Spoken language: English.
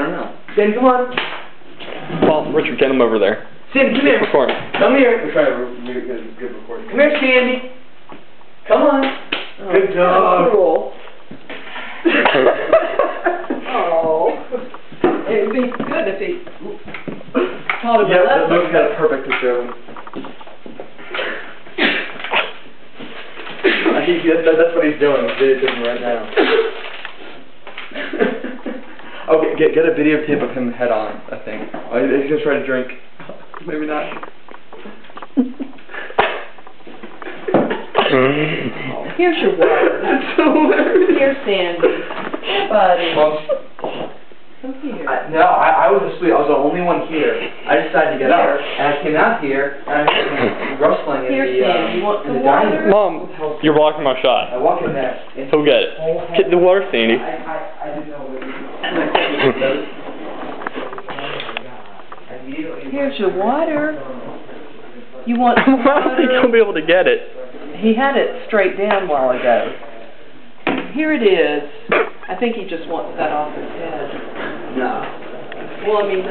don't know. Sandy, come on. Well, Richard, get him over there. Sandy, come here. Record. Come here. We're trying to re- re- get a good recording. Come here, Sandy. Come on. Good dog. Cruel. oh. It'd be good if he taught him a Yeah, lesson. Luke had a perfect picture of him. That, that- that's what he's doing. He's videotaping right now. okay, get get a videotape of him head on. I think. Oh, he's he's gonna try to drink. Maybe not. Here's your water. That's so hilarious. Here, Sandy. Buddy. Mom, Come here. I, no, I, I was asleep. I was the only one here. I decided to get up, and I came out here, and I heard rustling in Here, the, Sam, uh, you want in some the dining room. Mom, you're blocking my shot. I shot. walk in there. And Go get it. Get the water, Sandy. I, I, I didn't know what it was. I immediately- Here's your water. You want I some don't think water? he'll be able to get it. He had it straight down a while ago. Here it is. I think he just wants that off his head. No. Well, I mean.